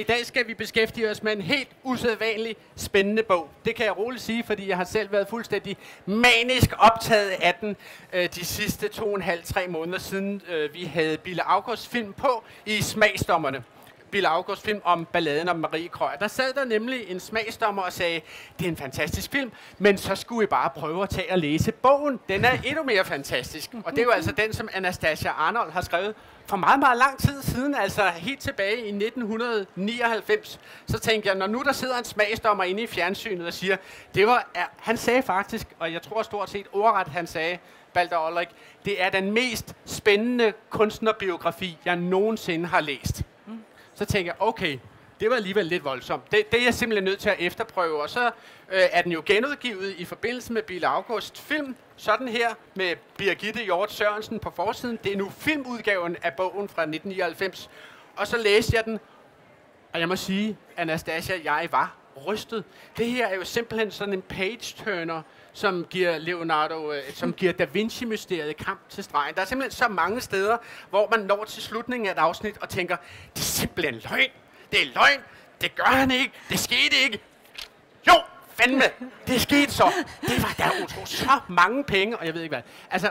I dag skal vi beskæftige os med en helt usædvanlig spændende bog. Det kan jeg roligt sige, fordi jeg har selv været fuldstændig manisk optaget af den øh, de sidste to og en halv, tre måneder siden øh, vi havde Bille August film på i Smagsdommerne. Bill August film om balladen om Marie Krøyer. Der sad der nemlig en smagsdommer og sagde, det er en fantastisk film, men så skulle I bare prøve at tage og læse bogen. Den er endnu mere fantastisk. Og det er jo altså den, som Anastasia Arnold har skrevet for meget, meget lang tid siden, altså helt tilbage i 1999, så tænkte jeg, når nu der sidder en smagsdommer inde i fjernsynet og siger, det var, ja, han sagde faktisk, og jeg tror stort set ordret, han sagde, Balder Olrik, det er den mest spændende kunstnerbiografi, jeg nogensinde har læst. Så tænker jeg, okay, det var alligevel lidt voldsomt. Det, det er jeg simpelthen nødt til at efterprøve, og så øh, er den jo genudgivet i forbindelse med Bill August film, sådan her med Birgitte Hjort Sørensen på forsiden. Det er nu filmudgaven af bogen fra 1999. Og så læste jeg den, og jeg må sige, Anastasia, jeg var rystet. Det her er jo simpelthen sådan en page-turner, som giver Leonardo, øh, som giver Da Vinci-mysteriet kamp til stregen. Der er simpelthen så mange steder, hvor man når til slutningen af et afsnit og tænker, det er simpelthen løgn. Det er løgn. Det gør han ikke. Det skete ikke. Jo, fandme. Det skete så. Det var der utro så mange penge, og jeg ved ikke hvad. Altså,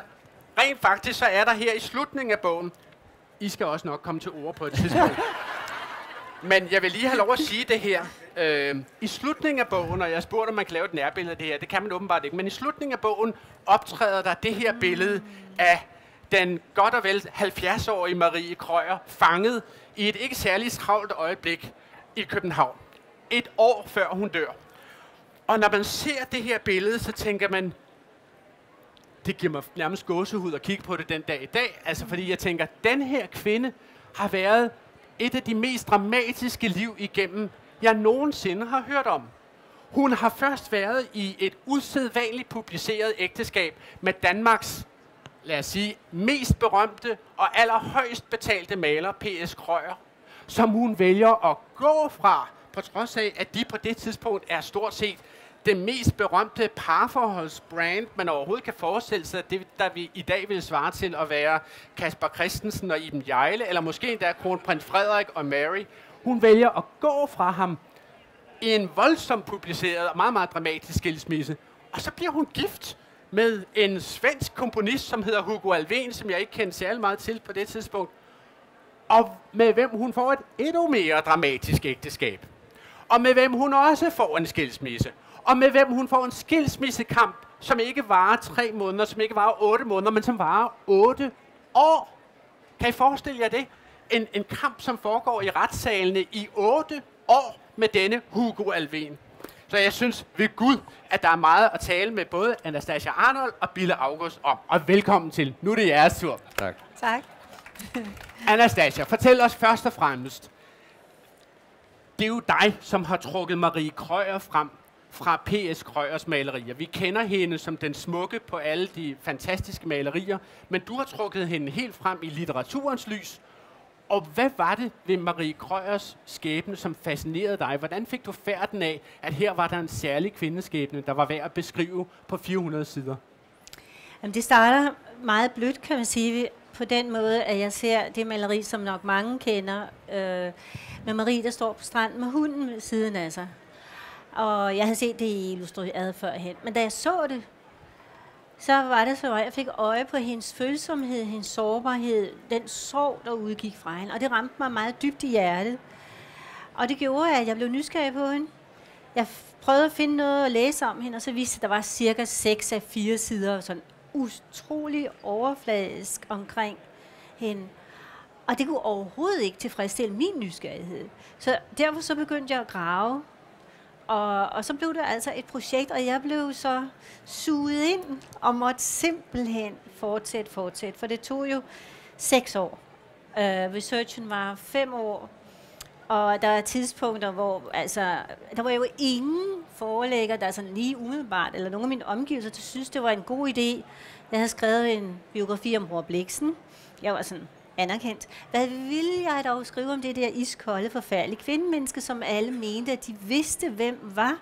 rent faktisk så er der her i slutningen af bogen, I skal også nok komme til ord på et tidspunkt. Men jeg vil lige have lov at sige det her. Øh, I slutningen af bogen, og jeg spurgte, om man kan lave et nærbillede af det her, det kan man åbenbart ikke, men i slutningen af bogen optræder der det her billede af den godt og vel 70-årige Marie Krøyer fanget i et ikke særligt travlt øjeblik i København. Et år før hun dør. Og når man ser det her billede, så tænker man, det giver mig nærmest gåsehud at kigge på det den dag i dag. Altså fordi jeg tænker, den her kvinde har været et af de mest dramatiske liv igennem, jeg nogensinde har hørt om. Hun har først været i et usædvanligt publiceret ægteskab med Danmarks, lad os sige, mest berømte og allerhøjst betalte maler, P.S. Krøyer, som hun vælger at gå fra, på trods af, at de på det tidspunkt er stort set det mest berømte parforholdsbrand, man overhovedet kan forestille sig, det der vi i dag vil svare til at være Kasper Christensen og Iben Jejle, eller måske endda kronprins Frederik og Mary. Hun vælger at gå fra ham i en voldsomt publiceret og meget, meget dramatisk skilsmisse. Og så bliver hun gift med en svensk komponist, som hedder Hugo Alven, som jeg ikke kendte særlig meget til på det tidspunkt. Og med hvem hun får et endnu mere dramatisk ægteskab. Og med hvem hun også får en skilsmisse og med hvem hun får en skilsmissekamp, som ikke varer tre måneder, som ikke varer otte måneder, men som varer otte år. Kan I forestille jer det? En, en kamp, som foregår i retssalene i otte år med denne Hugo Alven. Så jeg synes ved Gud, at der er meget at tale med både Anastasia Arnold og Bille August om. Og velkommen til. Nu er det jeres tur. Tak. Tak. Anastasia, fortæl os først og fremmest. Det er jo dig, som har trukket Marie Krøyer frem fra P.S. Krøyers malerier. Vi kender hende som den smukke på alle de fantastiske malerier, men du har trukket hende helt frem i litteraturens lys. Og hvad var det ved Marie Krøyers skæbne, som fascinerede dig? Hvordan fik du færden af, at her var der en særlig kvindeskæbne, der var værd at beskrive på 400 sider? Jamen, det starter meget blødt, kan man sige, på den måde, at jeg ser det maleri, som nok mange kender, øh, med Marie, der står på stranden med hunden ved siden af sig. Og jeg havde set det illustreret førhen. Men da jeg så det, så var det så, at jeg fik øje på hendes følsomhed, hendes sårbarhed, den sorg, der udgik fra hende. Og det ramte mig meget dybt i hjertet. Og det gjorde, at jeg blev nysgerrig på hende. Jeg prøvede at finde noget at læse om hende, og så viste at der var cirka 6 af 4 sider, sådan utrolig overfladisk omkring hende. Og det kunne overhovedet ikke tilfredsstille min nysgerrighed. Så derfor så begyndte jeg at grave og, og så blev det altså et projekt, og jeg blev så suget ind og måtte simpelthen fortsætte, fortsætte. For det tog jo seks år. Uh, researchen var fem år, og der er tidspunkter, hvor altså, der var jo ingen forelægger, der sådan lige umiddelbart, eller nogen af mine omgivelser, der synes, det var en god idé. Jeg havde skrevet en biografi om Bror Bliksen. Jeg var sådan, anerkendt. Hvad ville jeg dog skrive om det der iskolde, forfærdelige kvindemenneske, som alle mente, at de vidste, hvem var?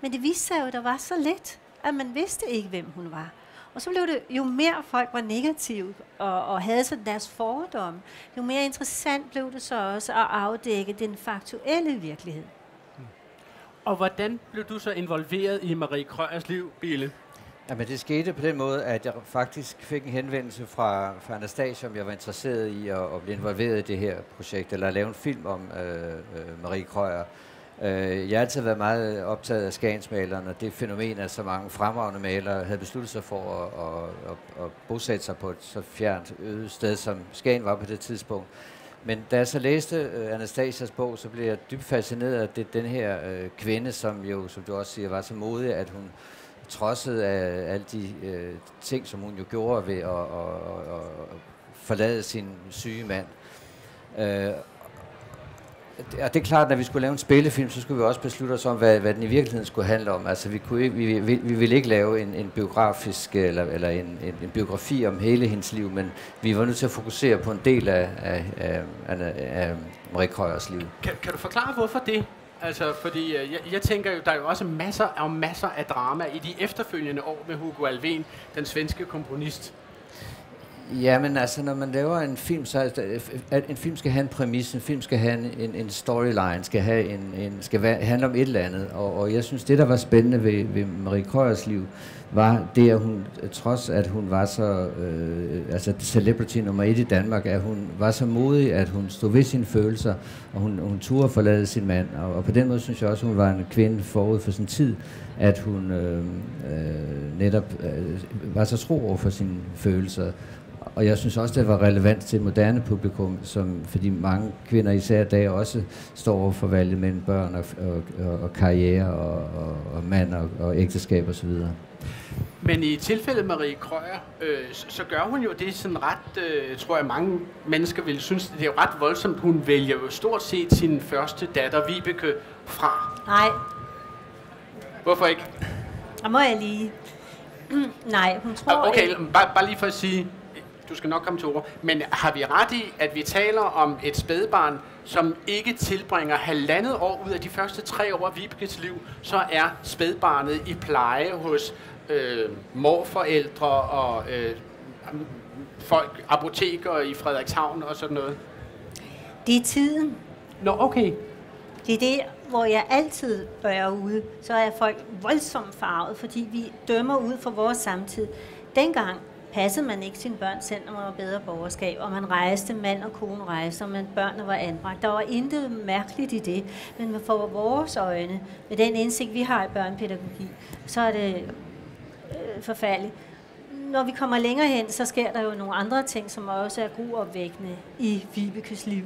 Men det viste sig jo, at der var så lidt, at man vidste ikke, hvem hun var. Og så blev det, jo mere folk var negative og, og havde sådan deres fordomme, jo mere interessant blev det så også at afdække den faktuelle virkelighed. Mm. Og hvordan blev du så involveret i Marie Krøgers liv, Bille? Jamen, det skete på den måde, at jeg faktisk fik en henvendelse fra, fra Anastasia, om jeg var interesseret i at, at blive involveret i det her projekt, eller at lave en film om øh, øh, Marie Krøyer. Øh, jeg har altid været meget optaget af skagensmalerne, og det fænomen, at så mange fremragende malere havde besluttet sig for at, at, at, at bosætte sig på et så fjernt øde sted, som Skagen var på det tidspunkt. Men da jeg så læste øh, Anastasias bog, så blev jeg dybt fascineret af det, den her øh, kvinde, som jo, som du også siger, var så modig, at hun trodset af alle de øh, ting, som hun jo gjorde ved at, at, at, at forlade sin syge mand. Øh, og det er klart, at når vi skulle lave en spillefilm, så skulle vi også beslutte os om, hvad, hvad den i virkeligheden skulle handle om. Altså, vi, kunne ikke, vi, vi, vi ville ikke lave en, en biografisk eller, eller en, en, en biografi om hele hendes liv, men vi var nødt til at fokusere på en del af, af, af, af, af Marie Krøyers liv. Kan, kan du forklare, hvorfor det? Altså, fordi øh, jeg, jeg tænker jo, der er jo også masser og masser af drama i de efterfølgende år med Hugo Alven, den svenske komponist. Ja, men altså, når man laver en film, så at en film skal have en præmis, en film skal have en, en storyline, skal, have en, en, skal være, handle om et eller andet. Og, og jeg synes, det, der var spændende ved, ved Marie Krøyers liv, var det, at hun, trods at hun var så, øh, altså celebrity nummer et i Danmark, at hun var så modig, at hun stod ved sine følelser, og hun, hun turde forlade sin mand. Og, og på den måde synes jeg også, at hun var en kvinde forud for sin tid, at hun øh, øh, netop øh, var så tro over for sine følelser. Og jeg synes også, det var relevant til et moderne publikum, som, fordi mange kvinder især i dag også står over for valget mellem børn og, og, og karriere og, og, og mand og, og ægteskab osv. Men i tilfældet Marie Krøyer, øh, så gør hun jo det sådan ret, øh, tror jeg mange mennesker vil synes, det er jo ret voldsomt. Hun vælger jo stort set sin første datter, Vibeke, fra. Nej. Hvorfor ikke? Og må jeg lige... Nej, hun tror Okay, ikke... bare, bare lige for at sige, du skal nok komme til ord. Men har vi ret i, at vi taler om et spædbarn, som ikke tilbringer halvandet år ud af de første tre år af Vibekes liv, så er spædbarnet i pleje hos øh, morforældre og øh, folk, apoteker i Frederikshavn og sådan noget? Det er tiden. Nå, okay. Det er det, hvor jeg altid, når jeg er ude, så er folk voldsomt farvet, fordi vi dømmer ud for vores samtid. Dengang passede man ikke sine børn selv, når man var bedre borgerskab, og man rejste, mand og kone rejste, og man børnene var anbragt. Der var intet mærkeligt i det, men for vores øjne, med den indsigt, vi har i børnepædagogik, så er det øh, forfærdeligt. Når vi kommer længere hen, så sker der jo nogle andre ting, som også er gruopvækkende i Vibekes liv.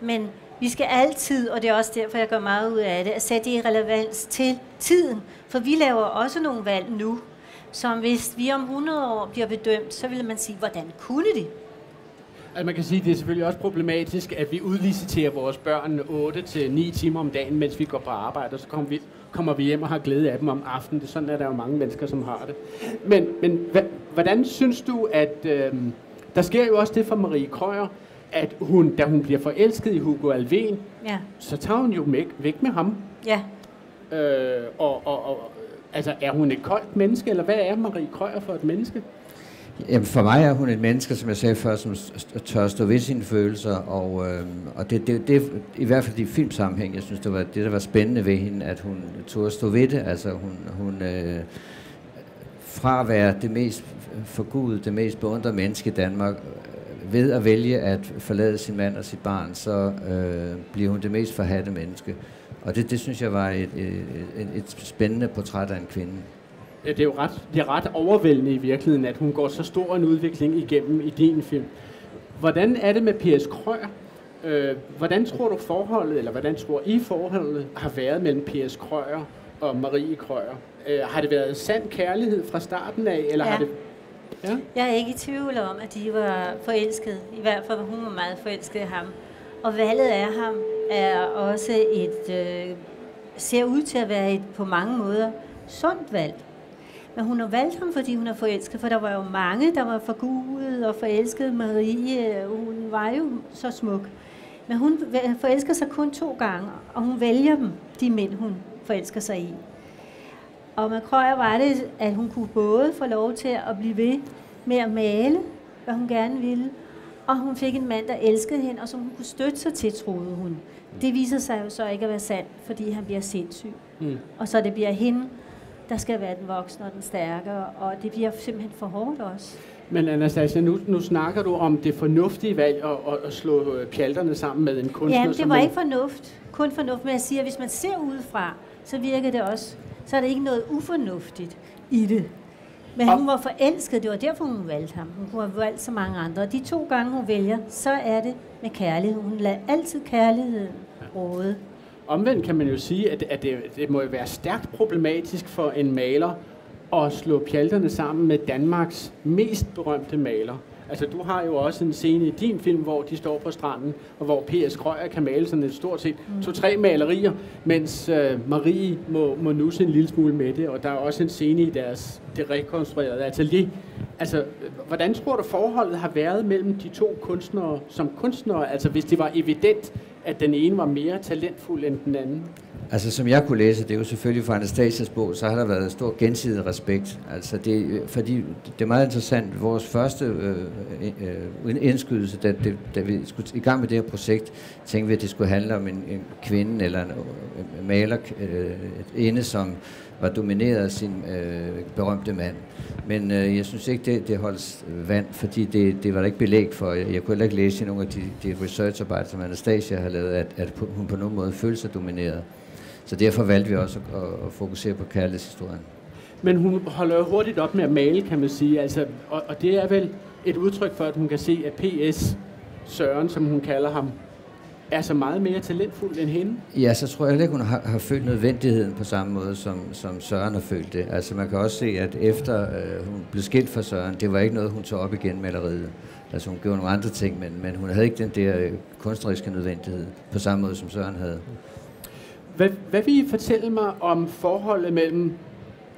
Men vi skal altid, og det er også derfor, jeg gør meget ud af det, at sætte det i relevans til tiden. For vi laver også nogle valg nu, som hvis vi om 100 år bliver bedømt, så vil man sige, hvordan kunne de? Altså man kan sige, at det er selvfølgelig også problematisk, at vi udliciterer vores børn 8-9 timer om dagen, mens vi går på arbejde, og så kommer vi, kommer vi hjem og har glæde af dem om aftenen. Det er sådan, at der er jo mange mennesker, som har det. Men, men hvordan synes du, at... Øh, der sker jo også det for Marie Krøyer, at hun, da hun bliver forelsket i Hugo Alven, ja. så tager hun jo væk, væk med ham. Ja. Øh, og, og, og, altså, er hun et koldt menneske, eller hvad er Marie Krøyer for et menneske? Jamen for mig er hun et menneske, som jeg sagde før, som tør stå ved sine følelser, og, øh, og det, det, det i hvert fald i filmsammenhæng, jeg synes, det var det, der var spændende ved hende, at hun tør stå ved det, altså hun, hun øh, fra at være det mest forgudet, det mest beundrede menneske i Danmark, øh, ved at vælge at forlade sin mand og sit barn, så øh, bliver hun det mest forhatte menneske. Og det, det synes jeg var et, et, et, et spændende portræt af en kvinde. Ja, det er jo ret, det er ret overvældende i virkeligheden, at hun går så stor en udvikling igennem i din film. Hvordan er det med P.S. Krøyer? Øh, hvordan tror du forholdet, eller hvordan tror I forholdet har været mellem P.S. Krøyer og Marie Krøyer? Øh, har det været sand kærlighed fra starten af, eller ja. har det Ja. Jeg er ikke i tvivl om, at de var forelskede. I hvert fald hun var meget forelsket i ham. Og valget af ham er også et, øh, ser ud til at være et på mange måder sundt valg. Men hun har valgt ham, fordi hun er forelsket, for der var jo mange, der var forgudet og forelskede Marie. Øh, hun var jo så smuk. Men hun forelsker sig kun to gange, og hun vælger dem, de mænd, hun forelsker sig i. Og med Krøyer var det, at hun kunne både få lov til at blive ved med at male, hvad hun gerne ville, og hun fik en mand, der elskede hende, og som hun kunne støtte sig til, troede hun. Det viser sig jo så ikke at være sandt, fordi han bliver sindssyg. Mm. Og så det bliver hende, der skal være den voksne og den stærkere, og det bliver simpelthen for hårdt også. Men Anastasia, nu, nu snakker du om det fornuftige valg at, at, at slå øh, pjalterne sammen med en kunstner. Ja, det var ikke fornuft. Kun fornuft, men jeg siger, at hvis man ser udefra, så virker det også, så er der ikke noget ufornuftigt i det. Men hun var forelsket, det var derfor, hun valgte ham. Hun kunne have valgt så mange andre. Og de to gange, hun vælger, så er det med kærlighed. Hun lader altid kærligheden råde. Omvendt kan man jo sige, at, at det, det må være stærkt problematisk for en maler at slå pjalterne sammen med Danmarks mest berømte maler. Altså, du har jo også en scene i din film, hvor de står på stranden, og hvor P.S. Krøyer kan male sådan et stort set mm. to-tre malerier, mens uh, Marie må, må nusse en lille smule med det, og der er også en scene i deres det rekonstruerede atelier. Altså, hvordan tror du forholdet har været mellem de to kunstnere som kunstnere, altså hvis det var evident, at den ene var mere talentfuld end den anden? Altså, som jeg kunne læse, det er jo selvfølgelig fra Anastasias bog, så har der været stor gensidig respekt. Altså, det, fordi det er meget interessant. Vores første øh, øh, indskydelse, da, det, da vi skulle i gang med det her projekt, tænkte vi, at det skulle handle om en, en kvinde eller en, en maler, øh, inde, som var domineret af sin øh, berømte mand. Men øh, jeg synes ikke, det, det holdt vand, fordi det, det var der ikke belæg for. Jeg, jeg kunne heller ikke læse i nogle af de, de researcharbejder, som Anastasia har lavet, at, at hun på nogen måde følte sig domineret. Så derfor valgte vi også at, at fokusere på kærlighedshistorien. Men hun holder jo hurtigt op med at male, kan man sige. Altså, og, og det er vel et udtryk for, at hun kan se, at P.S. Søren, som hun kalder ham, er så meget mere talentfuld end hende? Ja, så tror jeg heller ikke, hun har, har følt nødvendigheden på samme måde, som, som Søren har følt det. Altså man kan også se, at efter øh, hun blev skilt fra Søren, det var ikke noget, hun tog op igen maleriet. Altså hun gjorde nogle andre ting, men, men hun havde ikke den der øh, kunstneriske nødvendighed på samme måde, som Søren havde. Hvad, hvad vil I fortælle mig om forholdet mellem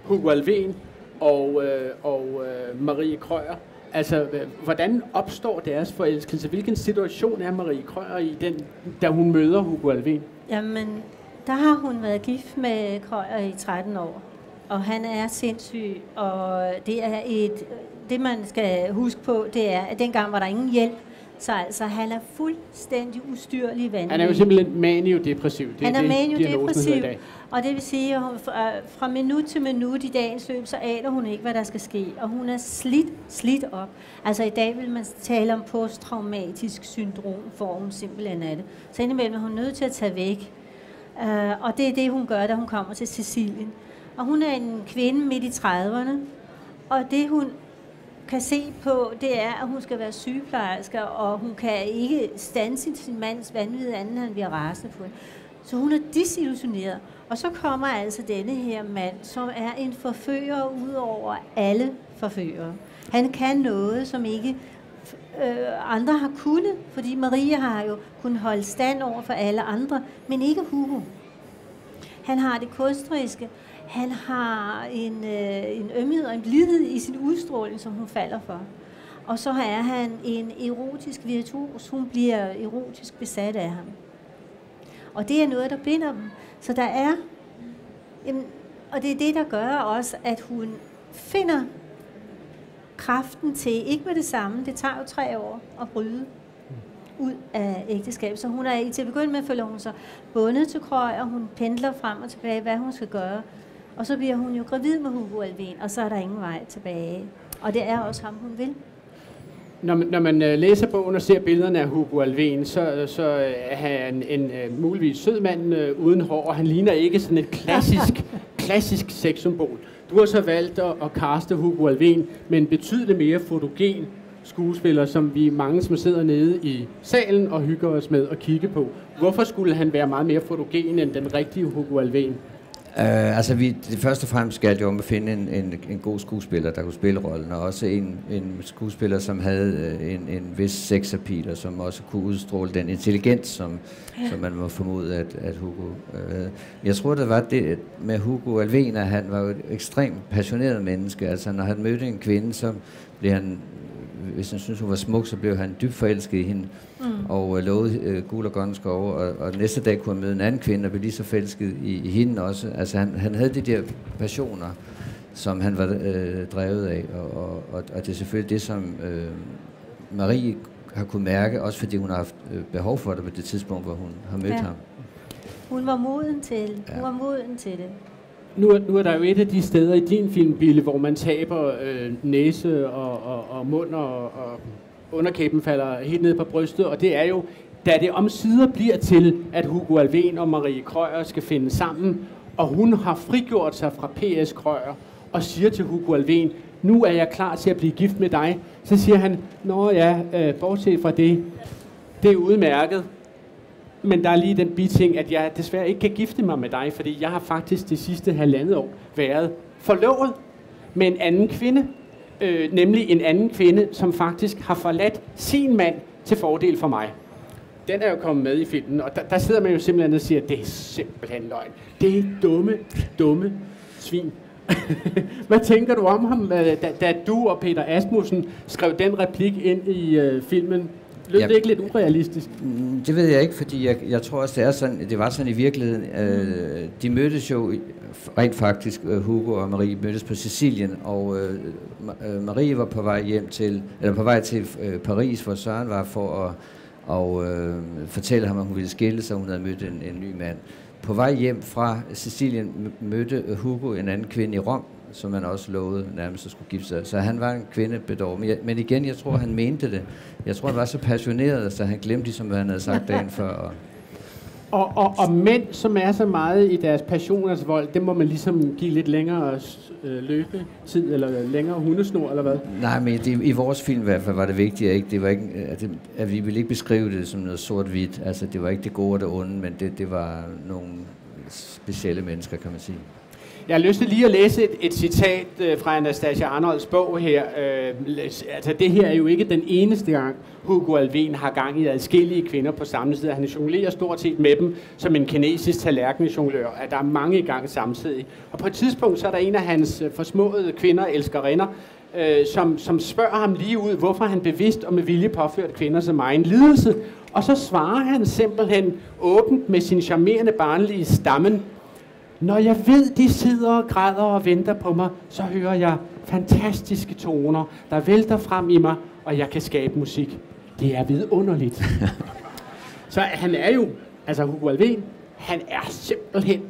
Hugo Alven og, øh, og øh, Marie Krøyer? Altså, hvordan opstår deres forelskelse? Altså, hvilken situation er Marie Krøyer i, den, da hun møder Hugo Alven? Jamen, der har hun været gift med Krøyer i 13 år. Og han er sindssyg, og det er et, det man skal huske på, det er, at dengang var der ingen hjælp så altså, han er fuldstændig ustyrlig vanvittig. Han er jo simpelthen maniodepressiv. Det han er maniodepressiv, og det vil sige, at fra minut til minut i dagens løb, så aner hun ikke, hvad der skal ske. Og hun er slidt, slidt op. Altså i dag vil man tale om posttraumatisk syndrom, for hun simpelthen er det. Så indimellem er hun nødt til at tage væk. Uh, og det er det, hun gør, da hun kommer til Sicilien. Og hun er en kvinde midt i 30'erne, og det hun kan se på, det er, at hun skal være sygeplejerske, og hun kan ikke stanse sin mands vanvid, anden han bliver rasende på hende. Så hun er disillusioneret. Og så kommer altså denne her mand, som er en forfører ud over alle forfører. Han kan noget, som ikke øh, andre har kunnet, fordi Maria har jo kunnet holde stand over for alle andre, men ikke Hugo. Han har det kunstneriske, han har en, øh, en ømhed og en blidhed i sin udstråling, som hun falder for. Og så er han en erotisk virtuos. Hun bliver erotisk besat af ham. Og det er noget, der binder dem. Så der er... Jamen, og det er det, der gør også, at hun finder kraften til, ikke med det samme, det tager jo tre år at bryde ud af ægteskab. Så hun er til at begynde med, føler hun sig bundet til krøj, og hun pendler frem og tilbage, hvad hun skal gøre. Og så bliver hun jo gravid med Hugo Alvin, og så er der ingen vej tilbage. Og det er også ham, hun vil. Når man, når man uh, læser bogen og ser billederne af Hugo Alvin, så, så er han en uh, muligvis sød mand uh, uden hår, og han ligner ikke sådan et klassisk, klassisk sexsymbol. Du har så valgt at, at kaste Hugo Alvin med en betydeligt mere fotogen skuespiller, som vi mange, som sidder nede i salen og hygger os med at kigge på. Hvorfor skulle han være meget mere fotogen end den rigtige Hugo Alvin? Uh, altså, vi, det første og fremmest galt jo om at finde en, en, en god skuespiller, der kunne spille rollen, og også en, en skuespiller, som havde uh, en, en vis sexappeal, og som også kunne udstråle den intelligens, som, ja. som man må formode, at, at Hugo uh, Jeg tror, det var det med Hugo Alven, at han var jo et ekstremt passioneret menneske. Altså, når han mødte en kvinde, så blev han hvis han synes hun var smuk, så blev han dybt forelsket i hende, mm. og øh, lovede øh, guld og grønne skove, og, og næste dag kunne han møde en anden kvinde, og blev lige så forelsket i, i hende også. Altså han, han havde de der passioner, som han var øh, drevet af, og, og, og, og det er selvfølgelig det, som øh, Marie har kunnet mærke, også fordi hun har haft øh, behov for det på det tidspunkt, hvor hun har mødt ja. ham. Hun var moden til, ja. hun var moden til det. Nu er, nu er der jo et af de steder i din film, Bille, hvor man taber øh, næse og, og, og mund og, og underkæben falder helt ned på brystet, og det er jo, da det omsider bliver til, at Hugo Alven og Marie Krøyer skal finde sammen, og hun har frigjort sig fra P.S. Krøyer og siger til Hugo Alven, nu er jeg klar til at blive gift med dig. Så siger han, nå ja, øh, bortset fra det, det er udmærket, men der er lige den biting, at jeg desværre ikke kan gifte mig med dig, fordi jeg har faktisk det sidste halvandet år været forlovet med en anden kvinde. Øh, nemlig en anden kvinde, som faktisk har forladt sin mand til fordel for mig. Den er jo kommet med i filmen, og der, der sidder man jo simpelthen og siger, det er simpelthen løgn. Det er dumme, dumme svin. Hvad tænker du om ham, øh, da, da du og Peter Asmussen skrev den replik ind i øh, filmen? Lød ja, det ikke lidt urealistisk? Mm, det ved jeg ikke, fordi jeg, jeg tror også, det, er sådan, det var sådan i virkeligheden. Øh, de mødtes jo rent faktisk, øh, Hugo og Marie mødtes på Sicilien, og øh, øh, Marie var på vej hjem til, eller på vej til øh, Paris, hvor Søren var for at og, øh, fortælle ham, at hun ville skille sig, hun havde mødt en, en ny mand. På vej hjem fra Sicilien mødte Hugo en anden kvinde i Rom, som man også lovede nærmest at skulle gifte sig. Så han var en kvindebedår. Men, men igen, jeg tror, han mente det. Jeg tror, han var så passioneret, så han glemte ligesom, hvad han havde sagt dagen før. Og, og, og, og mænd, som er så meget i deres passioners vold, dem må man ligesom give lidt længere øh, løbetid, eller længere hundesnor, eller hvad? Nej, men det, i vores film i hvert fald var det vigtigt, ikke? Det var ikke, at, det, at vi ville ikke beskrive det som noget sort-hvidt. Altså, det var ikke det gode og det onde, men det, det var nogle specielle mennesker, kan man sige. Jeg har lyst til lige at læse et, et citat øh, fra Anastasia Arnolds bog her. Øh, altså, det her er jo ikke den eneste gang, Hugo Alven har gang i adskillige kvinder på samme tid. Han jonglerer stort set med dem som en kinesisk tallerkenjonglør. At der er mange i gang samtidig. Og på et tidspunkt, så er der en af hans øh, forsmåede kvinder, elskerinder, øh, som, som spørger ham lige ud, hvorfor han bevidst og med vilje påført kvinder så meget lidelse. Og så svarer han simpelthen åbent med sin charmerende barnlige stammen, når jeg ved, de sidder og græder og venter på mig, så hører jeg fantastiske toner, der vælter frem i mig, og jeg kan skabe musik. Det er vidunderligt. så han er jo, altså Hugo Alven, han er simpelthen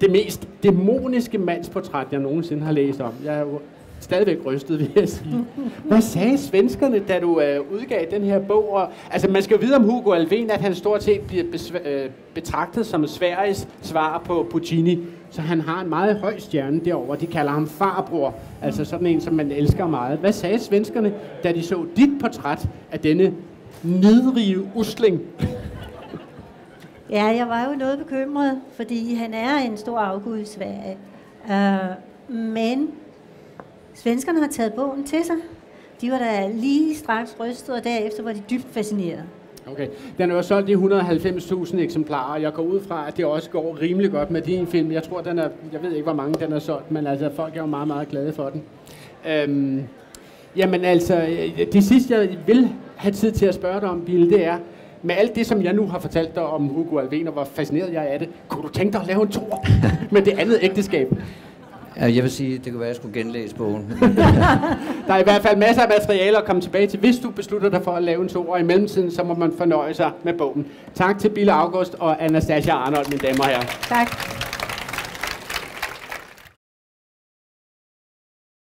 det mest dæmoniske mandsportræt, jeg nogensinde har læst om. Jeg er jo stadigvæk rystet, vil jeg sige. Hvad sagde svenskerne, da du øh, udgav den her bog? Og, altså, man skal jo vide om Hugo Alven, at han stort set bliver øh, betragtet som Sveriges svar på Puccini. Så han har en meget høj stjerne derover. De kalder ham farbror. Altså sådan en, som man elsker meget. Hvad sagde svenskerne, da de så dit portræt af denne nedrige usling? Ja, jeg var jo noget bekymret, fordi han er en stor afgud i Sverige. Uh, men Svenskerne har taget bogen til sig. De var da lige straks rystet, og derefter var de dybt fascineret. Okay. Den er jo solgt i 190.000 eksemplarer. Jeg går ud fra, at det også går rimelig godt med din film. Jeg tror, den er, jeg ved ikke, hvor mange den er solgt, men altså, folk er jo meget, meget glade for den. Øhm, jamen altså, det sidste, jeg vil have tid til at spørge dig om, Bill, det er, med alt det, som jeg nu har fortalt dig om Hugo Alven, og hvor fascineret jeg er af det, kunne du tænke dig at lave en tour med det andet ægteskab? Jeg vil sige, det kunne være, at jeg skulle genlæse bogen. der er i hvert fald masser af materiale at komme tilbage til, hvis du beslutter dig for at lave en to, og i mellemtiden, så må man fornøje sig med bogen. Tak til Bille August og Anastasia Arnold, mine damer og herrer. Tak.